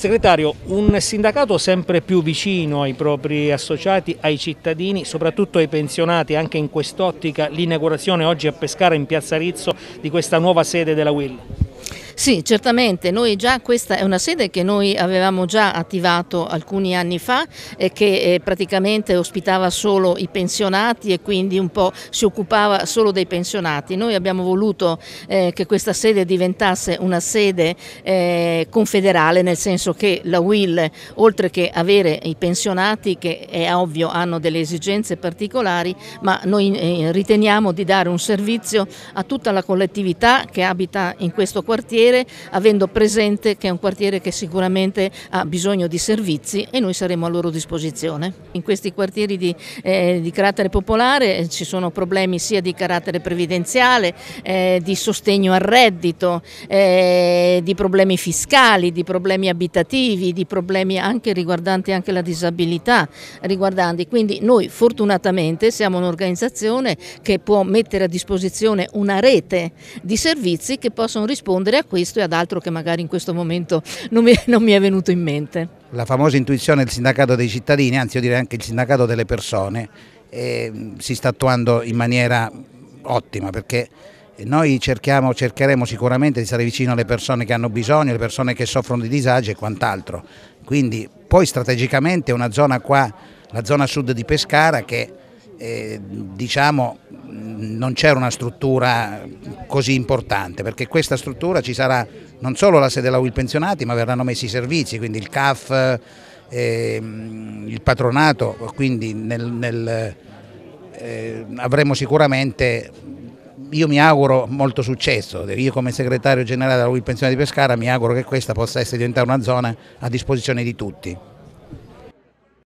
Segretario, un sindacato sempre più vicino ai propri associati, ai cittadini, soprattutto ai pensionati, anche in quest'ottica l'inaugurazione oggi a Pescara in Piazza Rizzo di questa nuova sede della WIL. Sì, certamente, noi già questa è una sede che noi avevamo già attivato alcuni anni fa e che eh, praticamente ospitava solo i pensionati e quindi un po' si occupava solo dei pensionati. Noi abbiamo voluto eh, che questa sede diventasse una sede eh, confederale, nel senso che la WIL, oltre che avere i pensionati che è ovvio hanno delle esigenze particolari, ma noi eh, riteniamo di dare un servizio a tutta la collettività che abita in questo quartiere quartiere avendo presente che è un quartiere che sicuramente ha bisogno di servizi e noi saremo a loro disposizione. In questi quartieri di, eh, di carattere popolare eh, ci sono problemi sia di carattere previdenziale, eh, di sostegno al reddito, eh, di problemi fiscali, di problemi abitativi, di problemi anche riguardanti anche la disabilità, riguardanti. quindi noi fortunatamente siamo un'organizzazione che può mettere a disposizione una rete di servizi che possono rispondere a questo e ad altro che magari in questo momento non mi, non mi è venuto in mente. La famosa intuizione del sindacato dei cittadini, anzi io direi anche il sindacato delle persone, eh, si sta attuando in maniera ottima perché noi cerchiamo, cercheremo sicuramente di stare vicino alle persone che hanno bisogno, alle persone che soffrono di disagi e quant'altro. Quindi poi strategicamente una zona qua, la zona sud di Pescara che eh, diciamo non c'era una struttura così importante perché questa struttura ci sarà non solo la sede della UIL pensionati ma verranno messi i servizi, quindi il CAF, eh, il patronato, quindi nel, nel, eh, avremo sicuramente, io mi auguro molto successo, io come segretario generale della UIL pensionati di Pescara mi auguro che questa possa essere diventare una zona a disposizione di tutti.